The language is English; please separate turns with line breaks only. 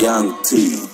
Young T.